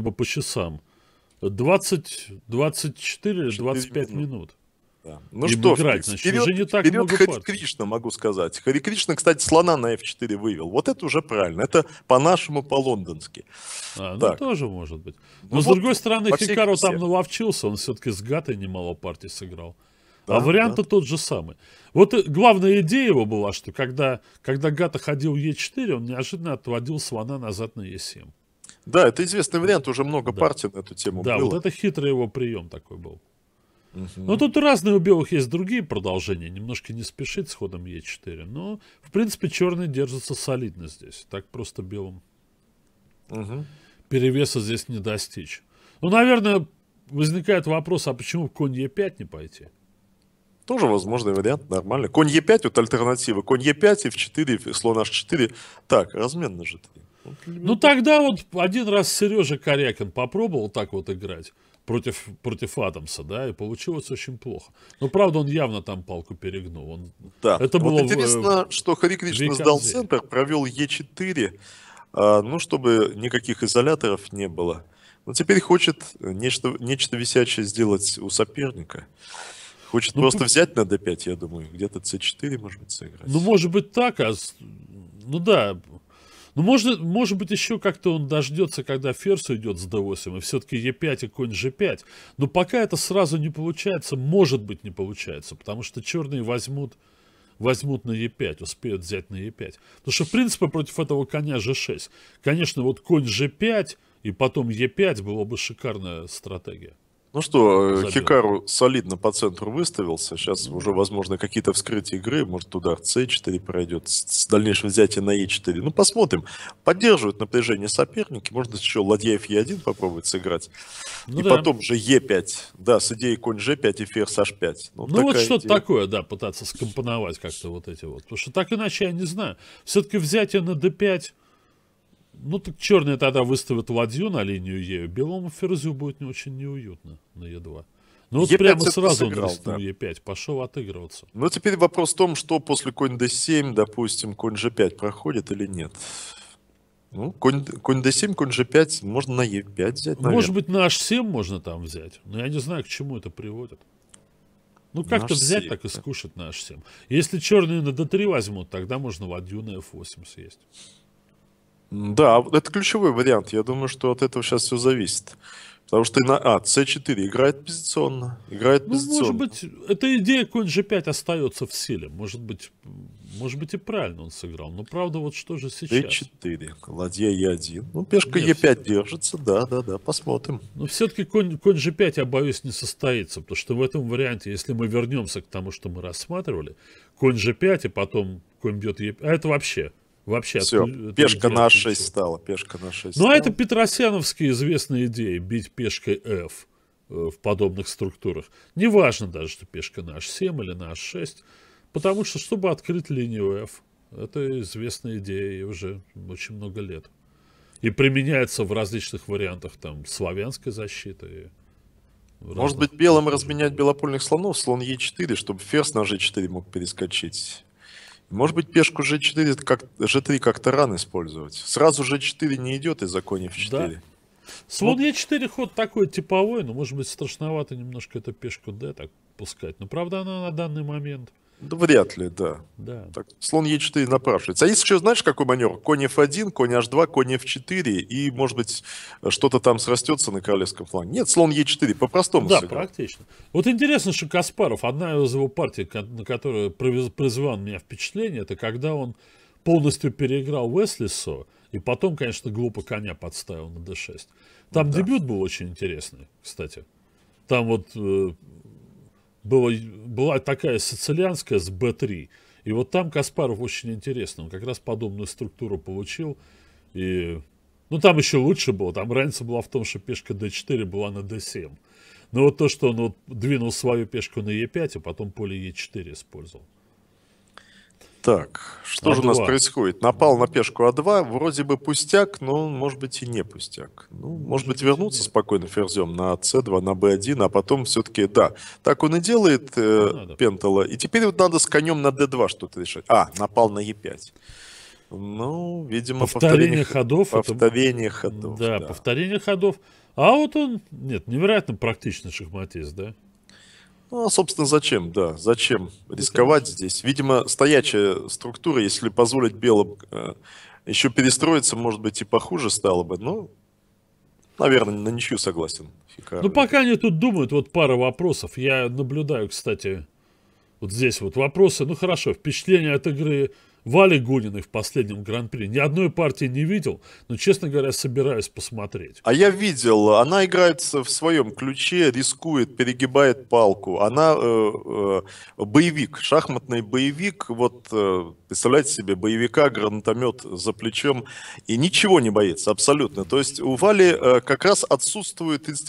бы по часам. 20, 24 или 25 минут. минут. Да. Ну и что, играть, значит, вперед, уже не так вперед много Хари Кришна, могу сказать. Хари Кришна, кстати, слона на F4 вывел. Вот это уже правильно. Это по-нашему, по-лондонски. А, ну, так. тоже может быть. Но, ну, с вот, другой стороны, Хикару там наловчился. Он все-таки с Гатой немало партий сыграл. Да, а вариант да. тот же самый. Вот главная идея его была, что когда, когда Гата ходил Е4, он неожиданно отводил слона назад на Е7. Да, это известный вариант, уже много да. партий на эту тему да, было. Да, вот это хитрый его прием такой был. Угу. Но тут разные у белых есть другие продолжения. Немножко не спешить с ходом Е4. Но, в принципе, черный держится солидно здесь. Так просто белым угу. перевеса здесь не достичь. Ну, наверное, возникает вопрос, а почему в конь Е5 не пойти? Тоже возможный вариант, нормально. Конь Е5, вот альтернатива. Конь Е5, F4, слон H4. Так, размен на G3. Ну, тогда вот один раз Сережа Корякин попробовал так вот играть против, против Адамса, да, и получилось очень плохо. Но, правда, он явно там палку перегнул. Он... Да, это вот было интересно, в, что Хари Кришна сдал центр, провел Е4, а, ну, чтобы никаких изоляторов не было. Но теперь хочет нечто, нечто висячее сделать у соперника. Хочет ну, просто взять на d5, я думаю, где-то c4, может быть, сыграть. Ну, может быть, так, а... Ну да, ну, может, может быть, еще как-то он дождется, когда ферзь уйдет с d8, и все-таки e5 и конь g5. Но пока это сразу не получается, может быть, не получается, потому что черные возьмут, возьмут на e5, успеют взять на e5. Потому что, в принципе, против этого коня g6. Конечно, вот конь g5 и потом e5 было бы шикарная стратегия. Ну что, э, Забил. Хикару солидно по центру выставился. Сейчас уже, возможно, какие-то вскрытия игры. Может, удар c4 пройдет с дальнейшим взятием на e4. Ну, посмотрим. Поддерживают напряжение соперники. Можно еще ладья e1 попробовать сыграть. Ну, и да. потом же e5. Да, с идеей конь g5 и ферзь h5. Ну, ну вот что-то такое, да, пытаться скомпоновать как-то вот эти вот. Потому что так иначе я не знаю. Все-таки взятие на d5 ну, так черные тогда выставят ладью на линию Е. Белому ферзю будет не очень неуютно на Е2. Ну вот Е5 прямо сразу сыграл, он рискнул да. Е5, пошел отыгрываться. Ну теперь вопрос в том, что после конь d7, допустим, конь g5 проходит или нет. Ну, конь, конь d7, конь g5 можно на e5 взять, наверное. Может быть, на h7 можно там взять, но я не знаю, к чему это приводит. Ну, как-то взять, так и скушать на h7. Если черные на d3 возьмут, тогда можно ладью на f8 съесть. Да, это ключевой вариант. Я думаю, что от этого сейчас все зависит. Потому что на А, С4 играет позиционно. Играет ну, позиционно. Может быть, эта идея конь G5 остается в силе. Может быть, может быть и правильно он сыграл. Но правда, вот что же сейчас? Е4, ладья Е1. Ну, пешка Нет, Е5 держится, да, да, да, посмотрим. Но все-таки конь, конь G5, я боюсь, не состоится. Потому что в этом варианте, если мы вернемся к тому, что мы рассматривали, конь G5 и потом конь бьет Е5, а это вообще Вообще. Все, от, пешка на 6 стала, пешка на 6 Ну, а это Петросяновские известные идеи, бить пешкой F э, в подобных структурах. Неважно даже, что пешка на H7 или на H6, потому что, чтобы открыть линию F, это известная идея и уже очень много лет. И применяется в различных вариантах там славянской защиты. Может быть, белым разменять белопольных слонов, слон Е4, чтобы ферзь на G4 мог перескочить. Может быть, пешку G4 как, G3 как-то рано использовать. Сразу G4 не идет из-за коня F4. Да. Слон ну, Е4 ход такой типовой, но может быть страшновато немножко эту пешку D так пускать. Но правда она на данный момент да вряд ли, да. да. Так, слон Е4 напрашивается. А есть еще, знаешь, какой маневр? Конь F1, конь H2, конь F4, и, может быть, что-то там срастется на королевском фланге. Нет, слон Е4, по-простому Да, сыграл. практично. Вот интересно, что Каспаров, одна из его партий, на которую произвела на меня впечатление, это когда он полностью переиграл Веслисо, и потом, конечно, глупо коня подставил на d6. Там да. дебют был очень интересный, кстати. Там вот э, было, была такая сицилианская с Б3. И вот там Каспаров очень интересно. Он как раз подобную структуру получил. И, ну, там еще лучше было. Там разница была в том, что пешка d4 была на d7. Но вот то, что он вот двинул свою пешку на e5, а потом поле e4 использовал. Так, что А2. же у нас происходит? Напал на пешку А2, вроде бы пустяк, но может быть и не пустяк. Ну, может быть вернуться спокойно ферзем на С2, на Б1, а потом все-таки, да. Так он и делает э, Пентала. И теперь вот надо с конем на d2 что-то решать. А, напал на Е5. Ну, видимо, повторение, повторение ходов. Повторение это... ходов. Да, да, повторение ходов. А вот он, нет, невероятно практичный шахматист, да? Ну, а, собственно, зачем, да, зачем рисковать здесь? Видимо, стоячая структура, если позволить белым э, еще перестроиться, может быть, и похуже стало бы, ну, наверное, на ничью согласен. Хикару. Ну, пока они тут думают, вот пара вопросов. Я наблюдаю, кстати, вот здесь вот вопросы. Ну, хорошо, впечатление от игры Вали Гуниной в последнем гран-при. Ни одной партии не видел, но, честно говоря, собираюсь посмотреть. А я видел, она играет в своем ключе, рискует, перегибает палку. Она э, э, боевик, шахматный боевик. Вот э, представляете себе, боевика, гранатомет за плечом и ничего не боится, абсолютно. То есть у Вали э, как раз отсутствует инстинкт